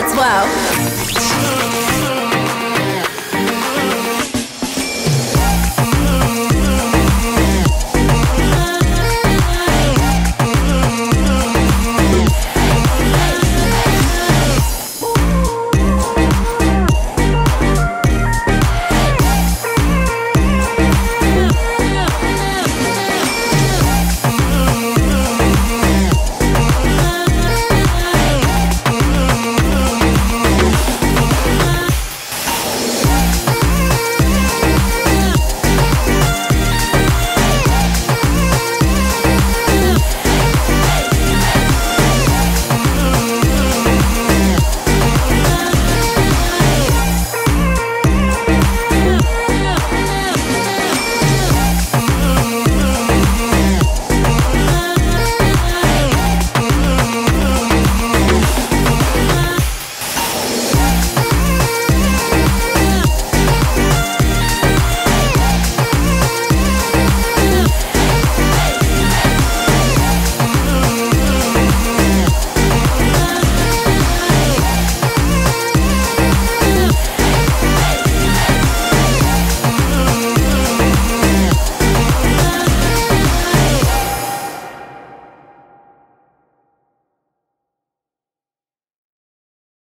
That's wow.